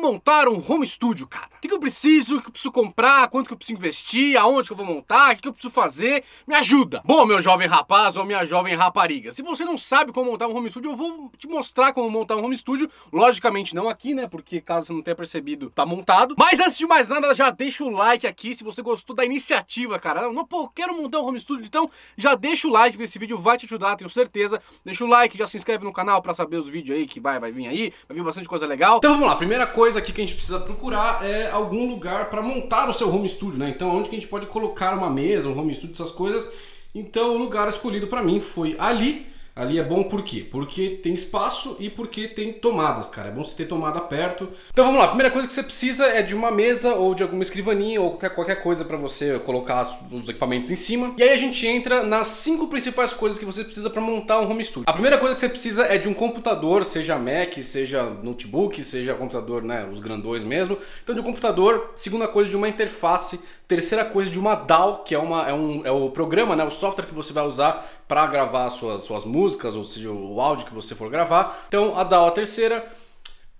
montar um home studio, cara. O que, que eu preciso, o que eu preciso comprar, quanto que eu preciso investir, aonde que eu vou montar, o que, que eu preciso fazer. Me ajuda. Bom, meu jovem rapaz ou minha jovem rapariga, se você não sabe como montar um home studio, eu vou te mostrar como montar um home studio. Logicamente não aqui, né, porque caso você não tenha percebido, tá montado. Mas antes de mais nada, já deixa o like aqui se você gostou da iniciativa, cara. Não, pô, quero montar um home studio, então já deixa o like, porque esse vídeo vai te ajudar, tenho certeza. Deixa o like, já se inscreve no canal pra saber os vídeos aí que vai, vai vir aí, vai vir bastante coisa legal. Então vamos lá, primeira coisa aqui que a gente precisa procurar é algum lugar para montar o seu home studio, né? Então onde que a gente pode colocar uma mesa, um home studio, essas coisas. Então o lugar escolhido para mim foi ali. Ali é bom por quê? Porque tem espaço e porque tem tomadas, cara. É bom você ter tomada perto. Então vamos lá, a primeira coisa que você precisa é de uma mesa ou de alguma escrivaninha ou qualquer, coisa para você colocar os equipamentos em cima. E aí a gente entra nas cinco principais coisas que você precisa para montar um home studio. A primeira coisa que você precisa é de um computador, seja Mac, seja notebook, seja computador, né, os grandões mesmo. Então de um computador, segunda coisa de uma interface, terceira coisa de uma DAW, que é, uma, é, um, é o programa, né, o software que você vai usar para gravar suas, suas músicas, ou seja, o áudio que você for gravar. Então, a DAW a terceira.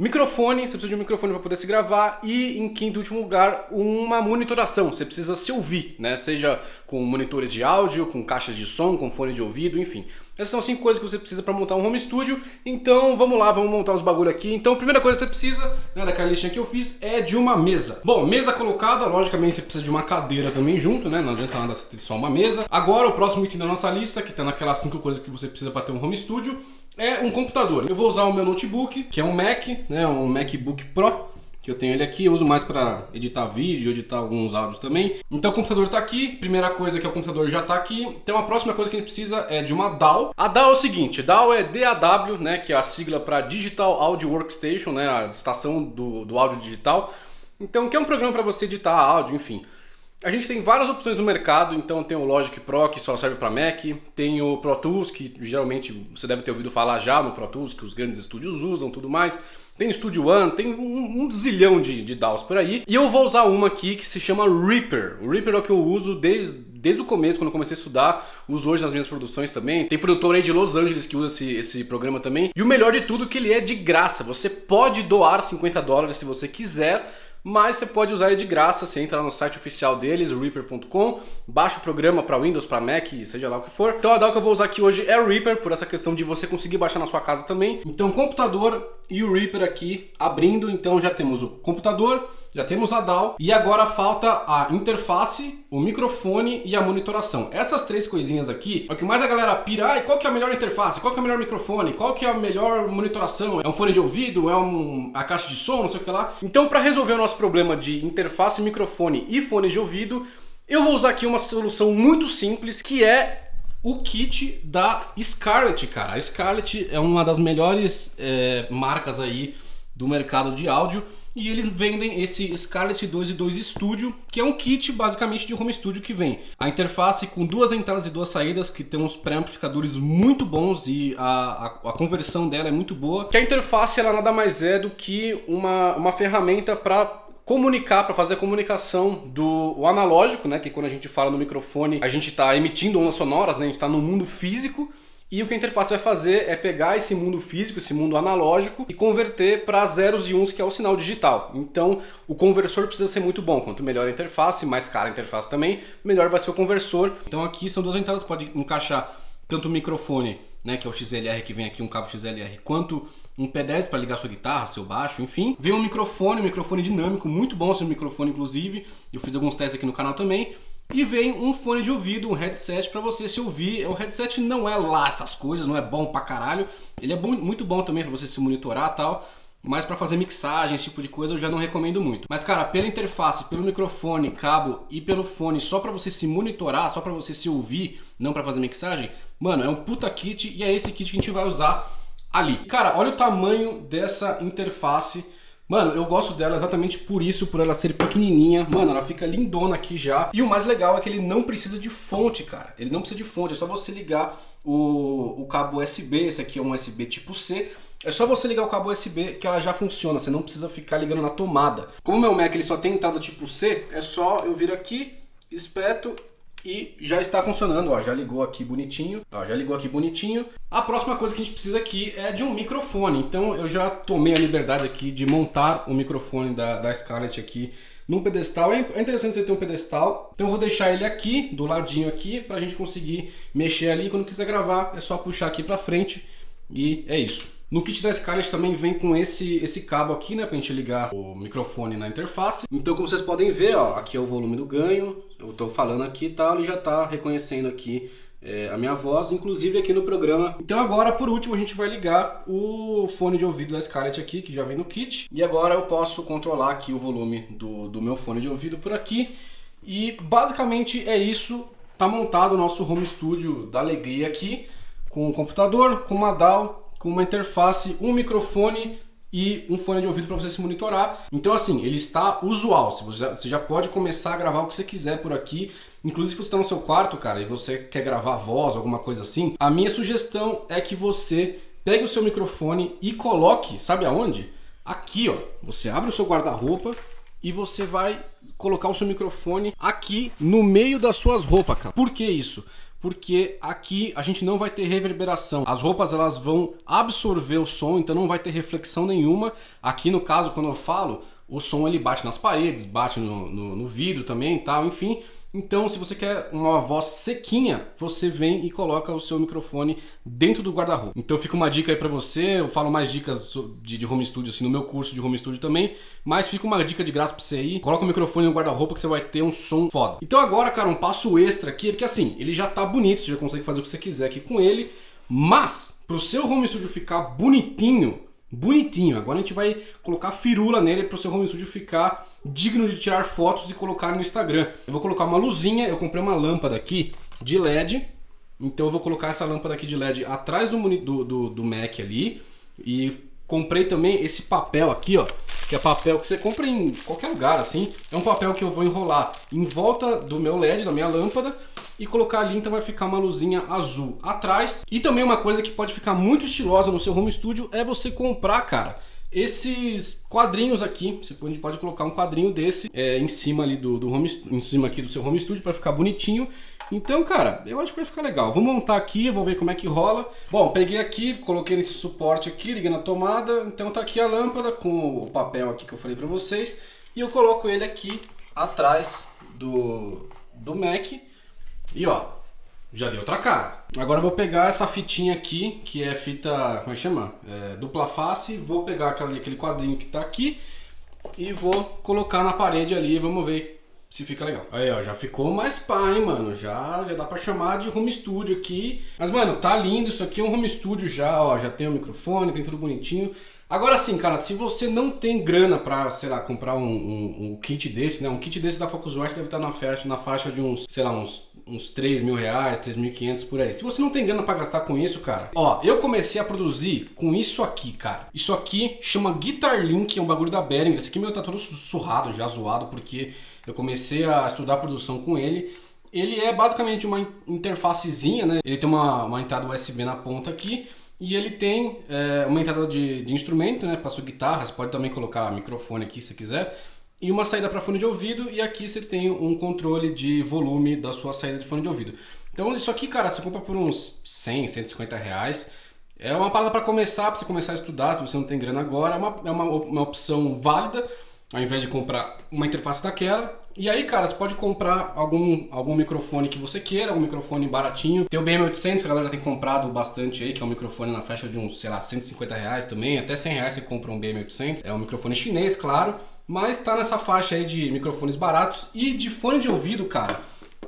Microfone, você precisa de um microfone para poder se gravar e, em quinto e último lugar, uma monitoração. Você precisa se ouvir, né? Seja com monitores de áudio, com caixas de som, com fone de ouvido, enfim. Essas são cinco coisas que você precisa para montar um home studio. Então, vamos lá, vamos montar os bagulho aqui. Então, a primeira coisa que você precisa, né, daquela listinha que eu fiz, é de uma mesa. Bom, mesa colocada, logicamente você precisa de uma cadeira também junto, né? Não adianta nada ter só uma mesa. Agora, o próximo item da nossa lista, que tá naquelas cinco coisas que você precisa para ter um home studio, é um computador. Eu vou usar o meu notebook, que é um Mac, né, um MacBook Pro, que eu tenho ele aqui, eu uso mais para editar vídeo, editar alguns áudios também. Então o computador está aqui, primeira coisa que é o computador já está aqui. Então a próxima coisa que a gente precisa é de uma DAW. A DAW é o seguinte, DAW é DAW, né, que é a sigla para Digital Audio Workstation, né, a estação do, do áudio digital. Então que é um programa para você editar áudio, enfim. A gente tem várias opções no mercado, então tem o Logic Pro que só serve para Mac, tem o Pro Tools que geralmente você deve ter ouvido falar já no Pro Tools que os grandes estúdios usam, tudo mais. Tem Studio One, tem um, um zilhão de, de DAWs por aí. E eu vou usar uma aqui que se chama Reaper. O Reaper é o que eu uso desde, desde o começo, quando eu comecei a estudar. Uso hoje nas minhas produções também. Tem produtor aí de Los Angeles que usa esse, esse programa também. E o melhor de tudo é que ele é de graça. Você pode doar 50 dólares se você quiser mas você pode usar ele de graça, você entra no site oficial deles, reaper.com, baixa o programa para Windows, para Mac, seja lá o que for. Então a DAW que eu vou usar aqui hoje é o Reaper, por essa questão de você conseguir baixar na sua casa também. Então computador e o Reaper aqui abrindo, então já temos o computador, já temos a DAW e agora falta a interface, o microfone e a monitoração. Essas três coisinhas aqui é o que mais a galera pira. Ah, qual que é a melhor interface? Qual que é o melhor microfone? Qual que é a melhor monitoração? É um fone de ouvido? É um, a caixa de som? Não sei o que lá. Então para resolver o nosso problema de interface, microfone e fone de ouvido, eu vou usar aqui uma solução muito simples que é o kit da Scarlett, cara. A Scarlett é uma das melhores é, marcas aí do mercado de áudio e eles vendem esse Scarlett 2 e 2 Studio, que é um kit basicamente de home studio que vem a interface com duas entradas e duas saídas, que tem uns pré-amplificadores muito bons e a, a, a, conversão dela é muito boa. Que a interface ela nada mais é do que uma, uma ferramenta para comunicar, para fazer a comunicação do analógico, né? Que quando a gente fala no microfone, a gente está emitindo ondas sonoras, né? A gente está no mundo físico. E o que a interface vai fazer é pegar esse mundo físico, esse mundo analógico e converter para zeros e uns, que é o sinal digital. Então, o conversor precisa ser muito bom. Quanto melhor a interface, mais cara a interface também, melhor vai ser o conversor. Então, aqui são duas entradas, pode encaixar tanto o microfone né, que é o XLR que vem aqui, um cabo XLR, quanto um P10 para ligar sua guitarra, seu baixo, enfim. Vem um microfone, um microfone dinâmico, muito bom esse microfone inclusive. Eu fiz alguns testes aqui no canal também. E vem um fone de ouvido, um headset para você se ouvir. O headset não é lá essas coisas, não é bom pra caralho. Ele é bom, muito bom também para você se monitorar tal. Mas para fazer mixagem, esse tipo de coisa, eu já não recomendo muito. Mas cara, pela interface, pelo microfone, cabo e pelo fone, só para você se monitorar, só para você se ouvir, não para fazer mixagem, mano, é um puta kit e é esse kit que a gente vai usar ali. Cara, olha o tamanho dessa interface. Mano, eu gosto dela exatamente por isso, por ela ser pequenininha. Mano, ela fica lindona aqui já. E o mais legal é que ele não precisa de fonte, cara. Ele não precisa de fonte, é só você ligar o, o cabo USB. Esse aqui é um USB tipo C é só você ligar o cabo USB que ela já funciona, você não precisa ficar ligando na tomada. Como o meu Mac ele só tem entrada tipo C, é só eu vir aqui, espeto e já está funcionando, ó, já ligou aqui bonitinho, ó, já ligou aqui bonitinho. A próxima coisa que a gente precisa aqui é de um microfone, então eu já tomei a liberdade aqui de montar o microfone da, da Scarlett aqui num pedestal. É, é interessante você ter um pedestal, então eu vou deixar ele aqui, do ladinho aqui, para a gente conseguir mexer ali, quando quiser gravar é só puxar aqui para frente e é isso. No kit da Scarlett também vem com esse, esse cabo aqui, né, pra gente ligar o microfone na interface. Então, como vocês podem ver, ó, aqui é o volume do ganho, eu tô falando aqui e tal, ele já tá reconhecendo aqui é, a minha voz, inclusive aqui no programa. Então agora, por último, a gente vai ligar o fone de ouvido da Scarlett aqui, que já vem no kit. E agora eu posso controlar aqui o volume do, do meu fone de ouvido por aqui. E basicamente é isso. Tá montado o nosso home studio da alegria aqui, com o computador, com uma DAW, com uma interface, um microfone e um fone de ouvido para você se monitorar. Então assim, ele está usual. Você já pode começar a gravar o que você quiser por aqui. Inclusive se você está no seu quarto, cara, e você quer gravar voz, alguma coisa assim, a minha sugestão é que você pegue o seu microfone e coloque, sabe aonde? Aqui, ó. Você abre o seu guarda-roupa e você vai colocar o seu microfone aqui no meio das suas roupas, cara. Por que isso? porque aqui a gente não vai ter reverberação. As roupas elas vão absorver o som, então não vai ter reflexão nenhuma. Aqui no caso, quando eu falo, o som ele bate nas paredes, bate no, no, no vidro também e tal, enfim. Então, se você quer uma voz sequinha, você vem e coloca o seu microfone dentro do guarda-roupa. Então, fica uma dica aí para você. Eu falo mais dicas de, home studio assim no meu curso de home studio também, mas fica uma dica de graça para você aí. Coloca o microfone no guarda-roupa que você vai ter um som foda. Então, agora, cara, um passo extra aqui, porque assim, ele já tá bonito, você já consegue fazer o que você quiser aqui com ele, mas pro seu home studio ficar bonitinho, bonitinho. Agora a gente vai colocar firula nele para o seu home studio ficar digno de tirar fotos e colocar no Instagram. Eu vou colocar uma luzinha, eu comprei uma lâmpada aqui de LED, então eu vou colocar essa lâmpada aqui de LED atrás do, do, do, do Mac ali e comprei também esse papel aqui, ó, que é papel que você compra em qualquer lugar assim. É um papel que eu vou enrolar em volta do meu LED, da minha lâmpada, e colocar ali, então vai ficar uma luzinha azul atrás. E também uma coisa que pode ficar muito estilosa no seu home studio é você comprar, cara, esses quadrinhos aqui, você pode, pode colocar um quadrinho desse é, em cima ali do, do home, em cima aqui do seu home studio para ficar bonitinho. Então, cara, eu acho que vai ficar legal. Vou montar aqui, vou ver como é que rola. Bom, peguei aqui, coloquei nesse suporte aqui, liguei na tomada. Então tá aqui a lâmpada com o papel aqui que eu falei para vocês. E eu coloco ele aqui atrás do, do Mac. E ó, já deu outra cara. Agora eu vou pegar essa fitinha aqui, que é fita, como é que chama? É, dupla face, vou pegar aquele, aquele quadrinho que tá aqui e vou colocar na parede ali, vamos ver se fica legal. Aí, ó, já ficou mais pá, hein, mano. Já, já dá pra chamar de home studio aqui. Mas, mano, tá lindo. Isso aqui é um home studio já, ó. Já tem o microfone, tem tudo bonitinho. Agora sim, cara, se você não tem grana pra, sei lá, comprar um, um, um kit desse, né? Um kit desse da Focusrite deve estar na faixa, na faixa de uns, sei lá, uns, uns 3 mil reais, 3.500 por aí. Se você não tem grana pra gastar com isso, cara, ó, eu comecei a produzir com isso aqui, cara. Isso aqui chama Guitar Link, é um bagulho da Behringer. Esse aqui meu tá todo surrado, já zoado, porque eu comecei a estudar produção com ele. Ele é basicamente uma interfacezinha, né? Ele tem uma, uma entrada USB na ponta aqui e ele tem é, uma entrada de, de instrumento, né? Para sua guitarra, você pode também colocar microfone aqui se quiser. E uma saída para fone de ouvido e aqui você tem um controle de volume da sua saída de fone de ouvido. Então isso aqui, cara, você compra por uns 100, 150 reais. É uma parada para começar, para você começar a estudar, se você não tem grana agora. É uma, é uma, uma opção válida ao invés de comprar uma interface daquela. E aí, cara, você pode comprar algum, algum microfone que você queira, um microfone baratinho. Tem o BM800, que a galera tem comprado bastante aí, que é um microfone na faixa de uns, sei lá, 150 reais também. Até 100 reais você compra um BM800. É um microfone chinês, claro. Mas tá nessa faixa aí de microfones baratos. E de fone de ouvido, cara,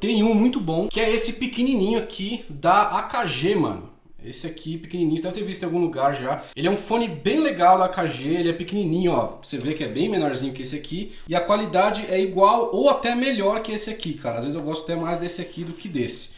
tem um muito bom, que é esse pequenininho aqui da AKG, mano. Esse aqui, pequenininho, você deve ter visto em algum lugar já. Ele é um fone bem legal da AKG, ele é pequenininho, ó. Você vê que é bem menorzinho que esse aqui. E a qualidade é igual ou até melhor que esse aqui, cara. Às vezes eu gosto até mais desse aqui do que desse.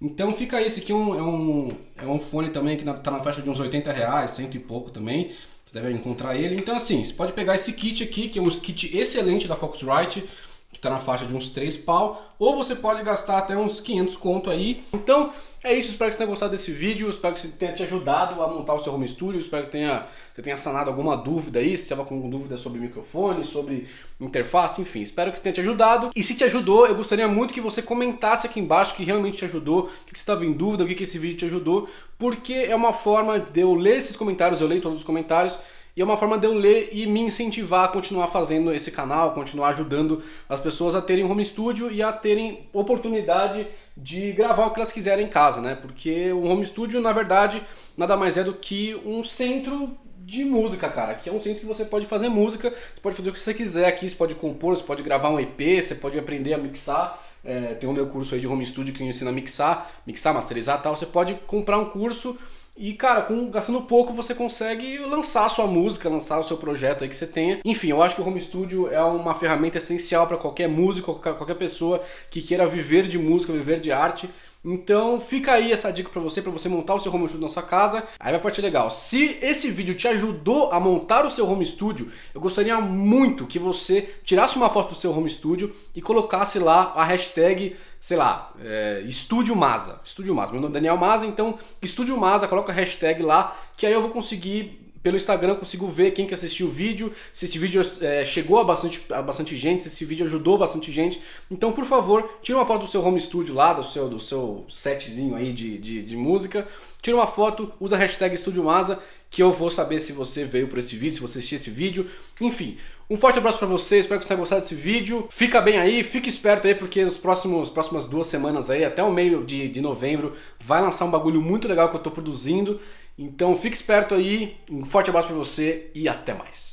Então fica esse aqui é um, é um, é um fone também que tá na faixa de uns 80 reais, cento e pouco também. Você deve encontrar ele. Então assim, você pode pegar esse kit aqui, que é um kit excelente da Focusrite. Que está na faixa de uns 3 pau, ou você pode gastar até uns 500 conto aí. Então, é isso, espero que você tenha gostado desse vídeo, espero que você tenha te ajudado a montar o seu home studio, espero que tenha, você tenha sanado alguma dúvida aí, se estava com dúvida sobre microfone, sobre interface, enfim, espero que tenha te ajudado. E se te ajudou, eu gostaria muito que você comentasse aqui embaixo que realmente te ajudou, o que você estava em dúvida, o que esse vídeo te ajudou, porque é uma forma de eu ler esses comentários, eu leio todos os comentários, e é uma forma de eu ler e me incentivar a continuar fazendo esse canal, continuar ajudando as pessoas a terem home studio e a terem oportunidade de gravar o que elas quiserem em casa, né? Porque o home studio, na verdade, nada mais é do que um centro de música, cara. Que é um centro que você pode fazer música, você pode fazer o que você quiser aqui, você pode compor, você pode gravar um EP, você pode aprender a mixar. É, tem o meu curso aí de home studio que ensina a mixar, mixar, masterizar tal. Você pode comprar um curso e, cara, com, gastando pouco você consegue lançar a sua música, lançar o seu projeto aí que você tenha. Enfim, eu acho que o home studio é uma ferramenta essencial para qualquer músico, qualquer, pessoa que queira viver de música, viver de arte. Então fica aí essa dica para você, para você montar o seu home studio na sua casa. Aí vai partir legal. Se esse vídeo te ajudou a montar o seu home studio, eu gostaria muito que você tirasse uma foto do seu home studio e colocasse lá a hashtag, sei lá, é, Estúdio Masa. Estúdio Masa. Meu nome é Daniel Masa, então Estúdio Masa, coloca a hashtag lá, que aí eu vou conseguir pelo Instagram consigo ver quem que assistiu o vídeo, se esse vídeo é, chegou a bastante, a bastante gente, se esse vídeo ajudou bastante gente. Então, por favor, tira uma foto do seu home studio lá, do seu, do seu setzinho aí de, de, de música. Tira uma foto, usa a hashtag Estúdio Masa, que eu vou saber se você veio por esse vídeo, se você assistiu esse vídeo. Enfim, um forte abraço para você, espero que você tenha gostado desse vídeo. Fica bem aí, fique esperto aí, porque nos próximos próximas duas semanas aí, até o meio de, de novembro, vai lançar um bagulho muito legal que eu tô produzindo. Então fique esperto aí, um forte abraço para você e até mais.